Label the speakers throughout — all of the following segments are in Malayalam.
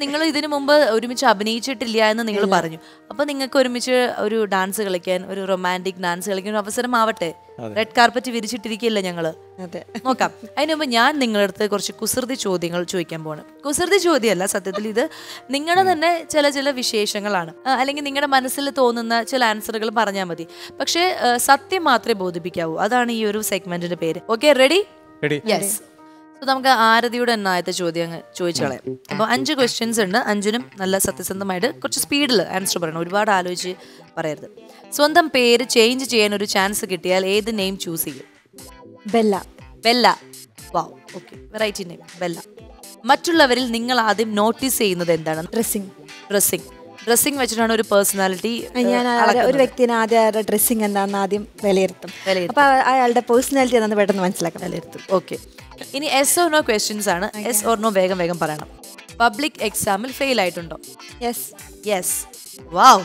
Speaker 1: നിങ്ങൾ ഇതിനു മുമ്പ് ഒരുമിച്ച് അഭിനയിച്ചിട്ടില്ല എന്ന് നിങ്ങൾ പറഞ്ഞു. അപ്പൊ നിങ്ങൾക്ക് ഒരുമിച്ച് ഒരു ഡാൻസ് കളിക്കാൻ ഒരു റൊമാന്റിക് ഡാൻസ് കളിക്കാൻ ഒരു അവസരം ആവട്ടെ റെഡ് കാർപ്പറ്റ് വിരിച്ചിട്ടിരിക്കില്ല ഞങ്ങൾ?
Speaker 2: അതെ.
Speaker 1: നോക്കാം. അതിനു മുമ്പ് ഞാൻ നിങ്ങളുടെ അടുത്ത് കുറച്ച് കുസൃതി ചോദ്യങ്ങൾ ചോദിക്കാൻ പോണ്. കുസൃതി ചോദ്യമല്ല സത്യത്തിൽ ഇത് നിങ്ങളുടെ തന്നെ ചില ചില വിശേഷങ്ങളാണ്. അല്ലെങ്കിൽ നിങ്ങളുടെ മനസ്സിൽ തോന്നുന്ന ചില ആൻസറുകൾ പറഞ്ഞാൽ മതി. പക്ഷേ സത്യം മാത്രമേ ബോധിപ്പിക്കാവൂ. അതാണ് ഈ ഒരു സെഗ്മെന്റിന്റെ പേര്. Okay ready
Speaker 3: ready
Speaker 1: yes so നമുക്ക് ആരതിയുടെ എണ്ണായത്തെ ചോദ്യം അങ്ങ് ചോദിച്ചു കളയാം അപ്പോൾ അഞ്ച് ക്വസ്റ്റ്യൻസ് ഉണ്ട്. അഞ്ചിനും നല്ല സത്യസന്ധമായിട്ട് കുറച്ച് സ്പീഡിൽ ആൻസർ പറയണം. ഒരുപാട് ആലോചിച്ച് പറയരുത്. സ്വന്തം പേര് ചേഞ്ച് ചെയ്യാൻ ഒരു ചാൻസ് കിട്ടിയാൽ ഏത് നെയിം ചൂസ് ചെയ്യും?
Speaker 2: Bella.
Speaker 1: Bella. Wow okay variety name Bella. മറ്റുള്ളവരിൽ നിങ്ങൾ ആദ്യം നോട്ടീസ് ചെയ്യുന്നത് എന്താണ്?
Speaker 2: ഡ്രസ്സിംഗ്
Speaker 1: ഡ്രസ്സിംഗ് ഡ്രസ്സിംഗ് വെച്ചിട്ടാണ് ഒരു പേഴ്സണാലിറ്റി
Speaker 2: ഞാൻ ഒരു വ്യക്തിനെ ആദ്യം അയാളുടെ ഡ്രസ്സിംഗ് എന്താണെന്ന് ആദ്യം വിലയിരുത്തും.
Speaker 1: വിലയിരുത്തും.
Speaker 2: അപ്പൊ അയാളുടെ പേഴ്സണാലിറ്റി എന്താണെന്ന് പെട്ടെന്ന് മനസ്സിലാക്കാം.
Speaker 1: വിലയിരുത്തും. ഓക്കെ ഇനി എസ് ഓർ നോ ക്വസ്റ്റ്യൻസ് ആണ്. എസ് ഓർ നോ വേഗം വേഗം പറയണം. പബ്ലിക് എക്സാമിൽ ഫെയിൽ ആയിട്ടുണ്ടോ?
Speaker 2: യെസ്
Speaker 1: യെസ് വാവ്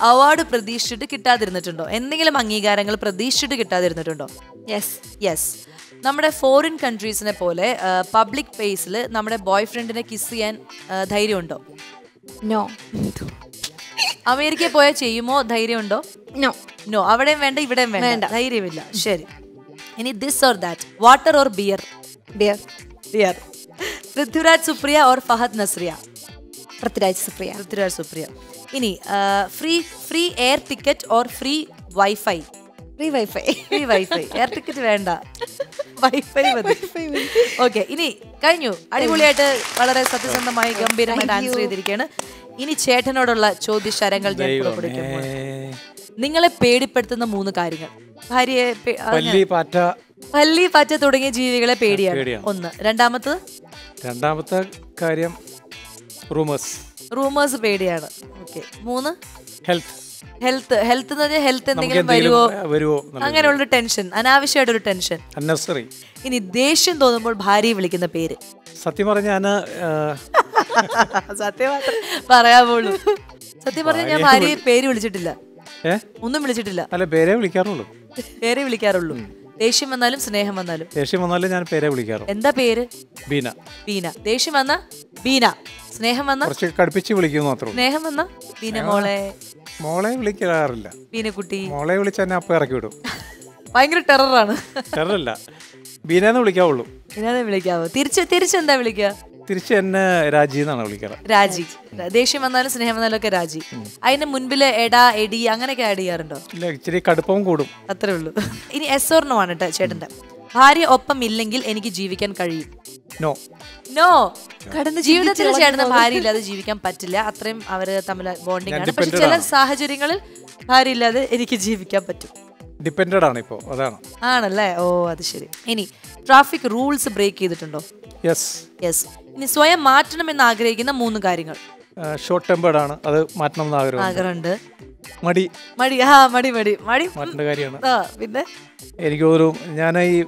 Speaker 1: അവാർഡ് പ്രതീക്ഷിച്ചിട്ട് കിട്ടാതിരുന്നിട്ടുണ്ടോ? എന്തെങ്കിലും അംഗീകാരങ്ങൾ പ്രതീക്ഷിച്ചിട്ട് കിട്ടാതിരുന്നിട്ടുണ്ടോ?
Speaker 2: യെസ്
Speaker 1: യെസ് നമ്മുടെ ഫോറിൻ കൺട്രീസിനെ പോലെ പബ്ലിക് പ്ലേസിൽ നമ്മുടെ ബോയ് ഫ്രണ്ടിനെ കിസ് ചെയ്യാൻ ആ, ധൈര്യമുണ്ടോ?
Speaker 2: നോ
Speaker 1: അമേരിക്കയിൽ പോയാൽ ചെയ്യുമോ? ധൈര്യമുണ്ടോ?
Speaker 2: നോ
Speaker 1: നോ അവിടെയും വേണ്ട ഇവിടെയും വേണ്ട. ധൈര്യമില്ല. ശരി. ഇനി this or that water or beer
Speaker 2: beer
Speaker 1: beer Prithviraj Supriya or Fahadh Nazriya
Speaker 2: Prithviraj Supriya
Speaker 1: Prithviraj Supriya ഇനി free free air ticket or free wifi
Speaker 2: free wifi
Speaker 1: free wifi air ticket വേണ്ട. വൈഫൈ മതി. ഓക്കെ ഇനി കഴിഞ്ഞു. അടിപൊളിയായിട്ട് വളരെ സത്യസന്ധമായി ഗംഭീരമായിട്ട് ആൻസർ ചെയ്തിരിക്കുകയാണ്. ഇനി ചേട്ടനോടുള്ള ചോദ്യശരങ്ങൾ ഞാൻ പുറപ്പെടുവിക്കുമ്പോൾ നിങ്ങളെ പേടിപ്പെടുത്തുന്ന മൂന്ന് കാര്യങ്ങൾ. ഭാര്യയെ
Speaker 3: പല്ലി പാറ്റ.
Speaker 1: പല്ലി പറ്റ തുടങ്ങിയ ജീവികളെ പേടിയാണ്. ഒന്ന്. രണ്ടാമത്തത്
Speaker 3: രണ്ടാമത്തെ കാര്യം റൂമേഴ്സ്.
Speaker 1: റൂമേഴ്സ് പേടിയാണ്. ഓക്കെ. മൂന്ന്?
Speaker 3: ഹെൽത്ത്.
Speaker 1: ഹെൽത്ത്. ഹെൽത്ത് എന്ന് പറഞ്ഞാൽ ഹെൽത്ത് എന്തെങ്കിലും വരുമോ
Speaker 3: വരുമോ
Speaker 1: അങ്ങനെയുള്ള ടെൻഷൻ. അനാവശ്യമായിട്ടൊരു ടെൻഷൻ.
Speaker 3: അന്നസറി.
Speaker 1: ഇനി ദേഷ്യം തോന്നുമ്പോൾ ഭാര്യയെ വിളിക്കുന്ന പേര്.
Speaker 3: സത്യം പറഞ്ഞ
Speaker 1: സത്യം പറയാവുള്ളൂ സത്യം പറഞ്ഞ ഞാൻ ഭാര്യയെ പേര് വിളിച്ചിട്ടില്ല. ഒന്നും വിളിച്ചിട്ടില്ല.
Speaker 3: അല്ല പേരെ വിളിക്കാറുള്ളൂ.
Speaker 1: പേരെ വിളിക്കാറുള്ളൂ. ദേഷ്യം വന്നാലും സ്നേഹം വന്നാലും.
Speaker 3: ദേഷ്യം വന്നാലും ഞാൻ പേരെ വിളിക്കാറ്
Speaker 1: എന്താ പേര്?
Speaker 3: ബീന.
Speaker 1: ബീന. ദേഷ്യം വന്ന ബീന. സ്നേഹം വന്ന?
Speaker 3: കുറച്ച് കടുപ്പിച്ച് വിളിക്കും മാത്രം
Speaker 1: സ്നേഹം വന്ന? ബീന മോളെ.
Speaker 3: മോളെ വിളിക്കാറില്ല.
Speaker 1: ബീനക്കുട്ടി.
Speaker 3: മോളെ വിളിച്ച് എന്നെ അപ്പം ഇറക്കി വിടും.
Speaker 1: ഭയങ്കര ടെററാണ്.
Speaker 3: ടെററല്ല. ബീനെന്ന് വിളിക്കാവുള്ളൂ.
Speaker 1: ബീനെന്ന് വിളിക്കാവോ? തിരിച്ച് തിരിച്ചെന്താ വിളിക്കുക?
Speaker 3: തിരിച്ച് എന്നെ രാജി എന്നാണ് വിളിക്കാറ്.
Speaker 1: രാജി. ദേഷ്യം വന്നാലും സ്നേഹം വന്നാലും ഒക്കെ രാജി. അതിന് മുൻപിൽ എടാ എടി അങ്ങനെയൊക്കെ ആഡ് ചെയ്യാറുണ്ടോ?
Speaker 3: ഇല്ല ഇച്ചിരി കടുപ്പവും കൂടും.
Speaker 1: അത്രേ ഉള്ളൂ. ഇനി എസ് ഓർണോ ആണ് കേട്ടോ ചേട്ടന്റെ ഭാര്യ ഒപ്പം ഇല്ലെങ്കിൽ എനിക്ക് ജീവിക്കാൻ കഴിയും.
Speaker 3: നോ
Speaker 1: നോ കടന്ന് ജീവിതത്തിൽ ചേട്ടന് ഭാര്യ ഇല്ലാതെ ജീവിക്കാൻ പറ്റില്ല. അത്രയും അവർ തമ്മിൽ ബോണ്ടിങ് ആണ്. പക്ഷെ ചില സാഹചര്യങ്ങളിൽ ഭാര്യ ഇല്ലാതെ എനിക്ക് ജീവിക്കാൻ പറ്റും.
Speaker 3: ഡിപ്പെൻഡഡ് ആണ് ഇപ്പോ അതാണ്.
Speaker 1: ആണല്ലേ? ഓ അത് ശരി. ഇനി ട്രാഫിക് റൂൾസ് ബ്രേക്ക് ചെയ്തിട്ടുണ്ടോ?
Speaker 3: യെസ്
Speaker 1: യെസ് ഇനി സ്വയം മാറ്റണം എന്ന് ആഗ്രഹിക്കുന്ന മൂന്ന് കാര്യങ്ങൾ.
Speaker 3: ഷോർട്ട് ടെമ്പേർഡ് ആണ്. അത് മാറ്റണം എന്ന് ആഗ്രഹം
Speaker 1: ആഗ്രഹമുണ്ട്.
Speaker 3: മടി.
Speaker 1: മടി. ആ മടി മടി. മടി.
Speaker 3: മാറ്റേണ്ട കാര്യമാണ്.
Speaker 1: പിന്നെ?
Speaker 3: എനിക്ക് ഒരു ഞാൻ ഈ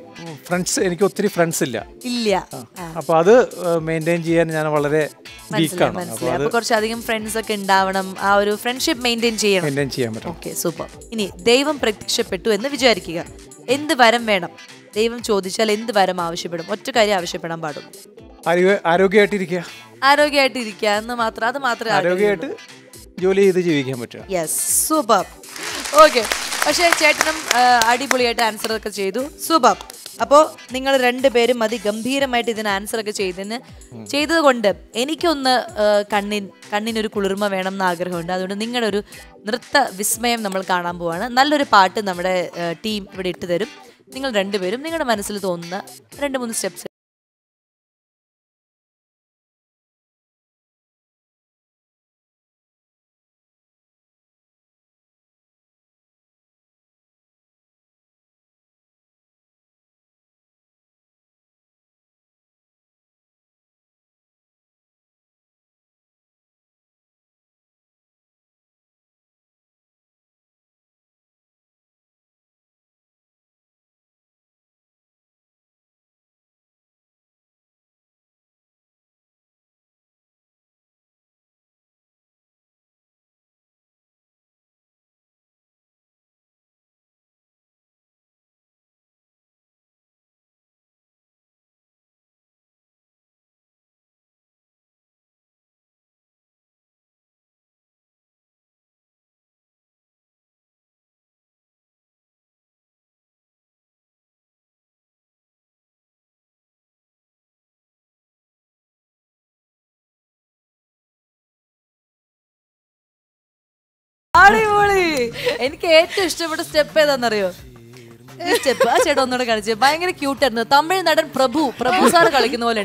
Speaker 3: ഫ്രണ്ട്സ് എനിക്ക് ഒത്തിരി ഫ്രണ്ട്സ് ഇല്ല.
Speaker 1: ഇല്ല.
Speaker 3: അപ്പൊ അത് മെയിന്റെയിൻ ചെയ്യാൻ ഞാൻ വളരെ വീക്കാണ് അപ്പൊ
Speaker 1: കുറച്ചധികം ഫ്രണ്ട്സ് ഒക്കെ ഉണ്ടാവണം. ആ ഒരു ഫ്രണ്ട്ഷിപ്പ് മെയിന്റെയിൻ ചെയ്യണം.
Speaker 3: മെയിന്റെയിൻ ചെയ്യാൻ പറ്റും.
Speaker 1: ഓക്കെ സൂപ്പർ ഇനി ദൈവം പ്രത്യക്ഷപ്പെട്ടു എന്ന് വിചാരിക്കുക. എന്ത് വരം വേണം? ദൈവം ചോദിച്ചാൽ എന്ത് വരം ആവശ്യപ്പെടും? ഒറ്റ കാര്യം ആവശ്യപ്പെടാൻ പാടുള്ളൂ.
Speaker 3: ആരോഗ്യ ആരോഗ്യമായിട്ടിരിക്കുക.
Speaker 1: ആരോഗ്യമായിട്ട് ഇരിക്കുക എന്ന് മാത്രം അത് മാത്രമേ
Speaker 3: ആരോഗ്യമായിട്ട് ജോലി ചെയ്ത് ജീവിക്കാൻ പറ്റുക.
Speaker 1: യെസ് സൂപ്പർ ഓക്കെ പക്ഷേ ചേട്ടനും അടിപൊളിയായിട്ട് ആൻസർ ഒക്കെ ചെയ്തു. സൂപ്പർ അപ്പോൾ നിങ്ങൾ രണ്ടുപേരും അതി ഗംഭീരമായിട്ട് ഇതിന് ആൻസർ ഒക്കെ ചെയ്തതിന്. ചെയ്തത് കൊണ്ട് എനിക്കൊന്ന് കണ്ണിൻ കണ്ണിനൊരു കുളിർമ വേണം എന്ന് ആഗ്രഹമുണ്ട്. അതുകൊണ്ട് നിങ്ങളുടെ ഒരു നൃത്ത വിസ്മയം നമ്മൾ കാണാൻ പോവാണ്. നല്ലൊരു പാട്ട് നമ്മുടെ ടീം ഇവിടെ ഇട്ട് തരും. നിങ്ങൾ രണ്ടുപേരും നിങ്ങളുടെ മനസ്സിൽ തോന്നുന്ന രണ്ട് മൂന്ന് സ്റ്റെപ്സ് അടിപൊളി. എനിക്ക് ഏറ്റവും ഇഷ്ടപ്പെട്ട സ്റ്റെപ്പ് ഏതാണെന്നറിയോ സ്റ്റെപ്പ് ആ ചേട്ടൻ ഒന്നുകൂടെ കളിച്ചു ഭയങ്കര ക്യൂട്ടായിരുന്നു തമിഴ് നടൻ പ്രഭു. പ്രഭു സാർ കളിക്കുന്ന പോലെ